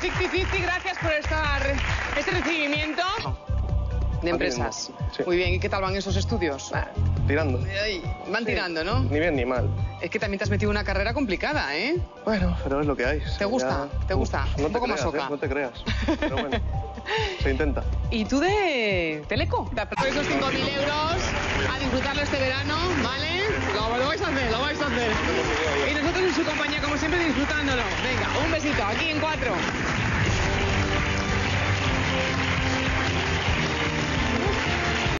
50-50, gracias por estar, este recibimiento de empresas. Sí. Muy bien, ¿y qué tal van esos estudios? Ah, tirando. Ay, van tirando, ¿no? Ni bien ni mal. Es que también te has metido una carrera complicada, ¿eh? Bueno, pero es lo que hay. ¿Te gusta? ¿Te gusta? No Un te poco creas, masoca. ¿eh? No te creas. Pero bueno, se intenta. ¿Y tú de Teleco? Por esos 5.000 euros a disfrutarlo este verano, ¿vale? Lo, lo vais a hacer, lo vais a hacer. Y nosotros en su compañía, como siempre, disfrutándolo. Venga, un besito, aquí en cuatro.